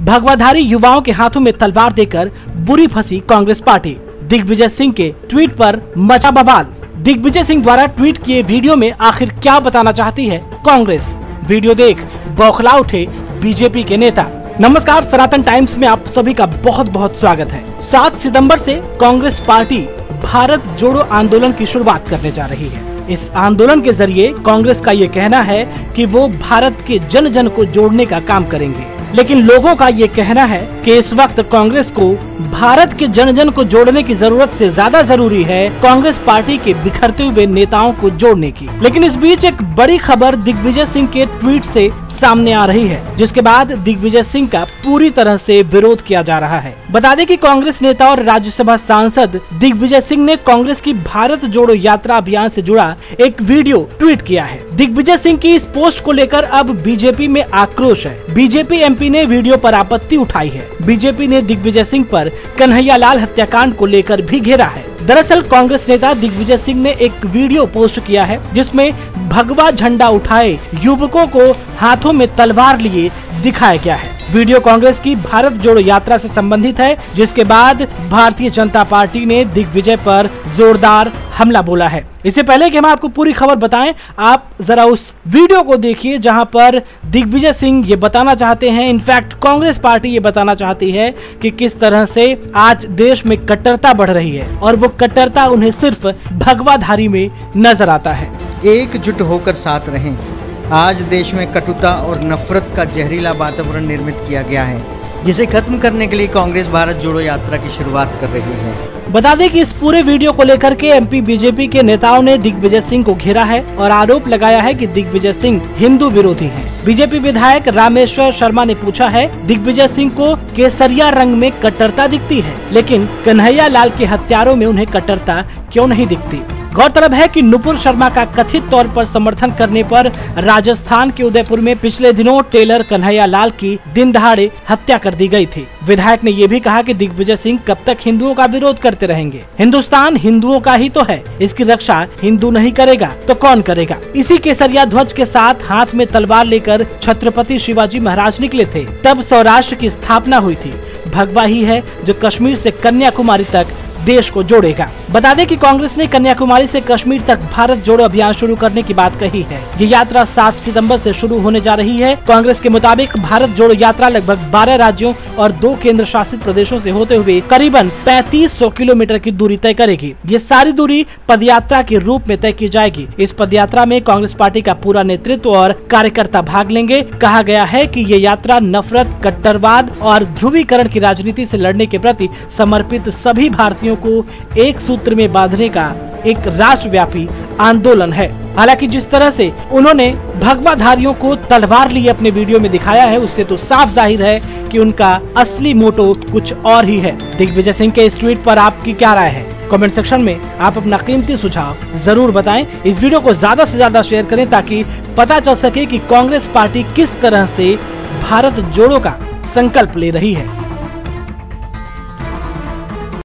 भगवाधारी युवाओं के हाथों में तलवार देकर बुरी फंसी कांग्रेस पार्टी। दिग्विजय सिंह के ट्वीट पर मचा बवाल। दिग्विजय सिंह द्वारा ट्वीट किए वीडियो में आखिर क्या बताना चाहती है कांग्रेस? वीडियो देख बौखला उठे बीजेपी के नेता। नमस्कार, सनातन टाइम्स में आप सभी का बहुत बहुत स्वागत है। सात सितंबर से कांग्रेस पार्टी भारत जोड़ो आंदोलन की शुरुआत करने जा रही है। इस आंदोलन के ज़रिए कांग्रेस का ये कहना है कि वो भारत के जन जन को जोड़ने का काम करेंगे। लेकिन लोगों का ये कहना है कि इस वक्त कांग्रेस को भारत के जन जन को जोड़ने की ज़रूरत से ज़्यादा ज़रूरी है कांग्रेस पार्टी के बिखरते हुए नेताओं को जोड़ने की। लेकिन इस बीच एक बड़ी खबर दिग्विजय सिंह के ट्वीट से सामने आ रही है, जिसके बाद दिग्विजय सिंह का पूरी तरह से विरोध किया जा रहा है। बता दें कि कांग्रेस नेता और राज्यसभा सांसद दिग्विजय सिंह ने कांग्रेस की भारत जोड़ो यात्रा अभियान से जुड़ा एक वीडियो ट्वीट किया है। दिग्विजय सिंह की इस पोस्ट को लेकर अब बीजेपी में आक्रोश है। बीजेपी एमपी ने वीडियो पर आपत्ति उठाई है। बीजेपी ने दिग्विजय सिंह पर कन्हैया लाल हत्याकांड को लेकर भी घेरा है। दरअसल कांग्रेस नेता दिग्विजय सिंह ने एक वीडियो पोस्ट किया है, जिसमें भगवा झंडा उठाए युवकों को हाथों में तलवार लिए दिखाया गया है। वीडियो कांग्रेस की भारत जोड़ो यात्रा से संबंधित है, जिसके बाद भारतीय जनता पार्टी ने दिग्विजय पर जोरदार हमला बोला है। इससे पहले कि हम आपको पूरी खबर बताएँ, आप जरा उस वीडियो को देखिए जहाँ पर दिग्विजय सिंह ये बताना चाहते हैं इनफैक्ट कांग्रेस पार्टी ये बताना चाहती है कि किस तरह से आज देश में कट्टरता बढ़ रही है और वो कट्टरता उन्हें सिर्फ़ भगवाधारी में नज़र आता है। एकजुट होकर साथ रहें। आज देश में कटुता और नफरत का जहरीला वातावरण निर्मित किया गया है, जिसे खत्म करने के लिए कांग्रेस भारत जोड़ो यात्रा की शुरुआत कर रही है बता दें कि इस पूरे वीडियो को लेकर के एमपी बीजेपी के नेताओं ने दिग्विजय सिंह को घेरा है और आरोप लगाया है कि दिग्विजय सिंह हिंदू विरोधी हैं। बीजेपी विधायक रामेश्वर शर्मा ने पूछा है, दिग्विजय सिंह को केसरिया रंग में कट्टरता दिखती है, लेकिन कन्हैया लाल के हत्यारों में उन्हें कट्टरता क्यों नहीं दिखती गौरतलब है कि नुपुर शर्मा का कथित तौर पर समर्थन करने पर राजस्थान के उदयपुर में पिछले दिनों टेलर कन्हैया लाल की दिन दहाड़े हत्या कर दी गई थी। विधायक ने यह भी कहा कि दिग्विजय सिंह कब तक हिंदुओं का विरोध करते रहेंगे। हिंदुस्तान हिंदुओं का ही तो है। इसकी रक्षा हिंदू नहीं करेगा तो कौन करेगा? इसी केसरिया ध्वज के साथ हाथ में तलवार लेकर छत्रपति शिवाजी महाराज निकले थे। तब सौराष्ट्र की स्थापना हुई थी। भगवा ही है जो कश्मीर से कन्याकुमारी तक देश को जोड़ेगा। बता दें कि कांग्रेस ने कन्याकुमारी से कश्मीर तक भारत जोड़ो अभियान शुरू करने की बात कही है। ये यात्रा 7 सितंबर से शुरू होने जा रही है। कांग्रेस के मुताबिक भारत जोड़ो यात्रा लगभग 12 राज्यों और दो केंद्र शासित प्रदेशों से होते हुए करीबन 3500 किलोमीटर की दूरी तय करेगी। ये सारी दूरी पदयात्रा के रूप में तय की जाएगी। इस पदयात्रा में कांग्रेस पार्टी का पूरा नेतृत्व और कार्यकर्ता भाग लेंगे। कहा गया है की ये यात्रा नफरत, कट्टरवाद और ध्रुवीकरण की राजनीति ऐसी लड़ने के प्रति समर्पित सभी भारतीयों को एक सूत्र में बांधने का एक राष्ट्रव्यापी आंदोलन है। हालाँकि जिस तरह से उन्होंने भगवाधारियों को तलवार लिए अपने वीडियो में दिखाया है, उससे तो साफ़ ज़ाहिर है कि उनका असली मोटो कुछ और ही है। दिग्विजय सिंह के इस ट्वीट पर आपकी क्या राय है? कमेंट सेक्शन में आप अपना कीमती सुझाव ज़रूर बताएँ। इस वीडियो को ज़्यादा से ज़्यादा शेयर करें ताकि पता चल सके कि कांग्रेस पार्टी किस तरह से भारत जोड़ो का संकल्प ले रही है।